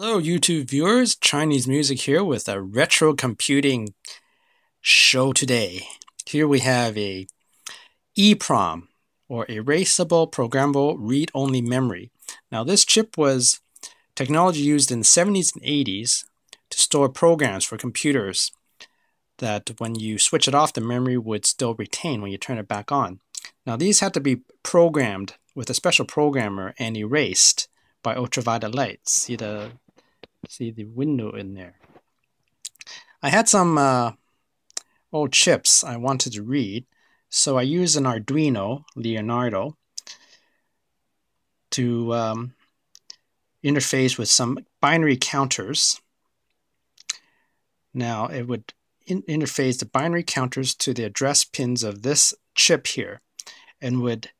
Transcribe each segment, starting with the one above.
Hello, YouTube viewers. Chinese Music here with a retro computing show today. Here we have a EPROM, or Erasable Programmable Read-Only Memory. Now, this chip was technology used in the 70s and 80s to store programs for computers that when you switch it off, the memory would still retain when you turn it back on. Now, these had to be programmed with a special programmer and erased by ultraviolet light. See the see the window in there. I had some uh, old chips I wanted to read, so I used an Arduino Leonardo to um, interface with some binary counters. Now it would in interface the binary counters to the address pins of this chip here and would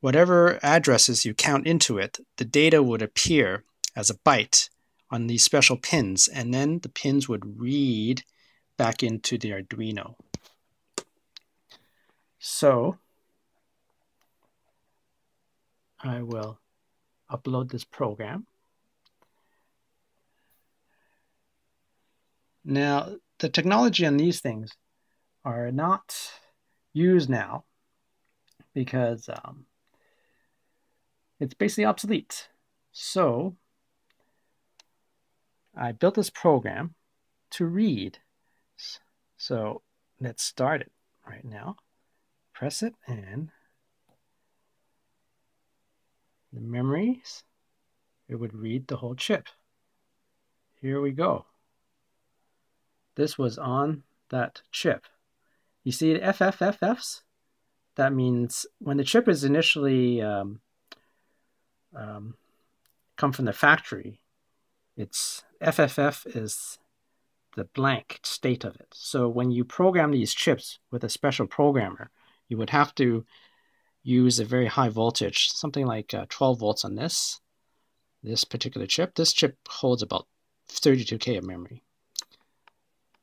whatever addresses you count into it, the data would appear as a byte on these special pins, and then the pins would read back into the Arduino. So I will upload this program. Now, the technology on these things are not used now because um, it's basically obsolete. So I built this program to read. So let's start it right now. Press it and the memories, it would read the whole chip. Here we go. This was on that chip. You see the FFFFs? That means when the chip is initially um, um, come from the factory, it's FFF is the blank state of it. So when you program these chips with a special programmer, you would have to use a very high voltage, something like uh, 12 volts on this, this particular chip. This chip holds about 32K of memory.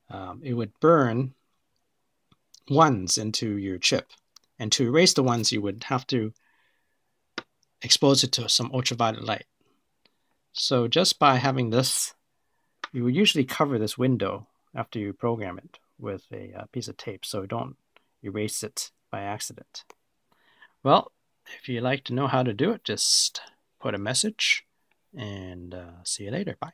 Um, it would burn ones into your chip. And to erase the ones, you would have to expose it to some ultraviolet light. So just by having this, you would usually cover this window after you program it with a uh, piece of tape so don't erase it by accident. Well, if you'd like to know how to do it, just put a message and uh, see you later. Bye.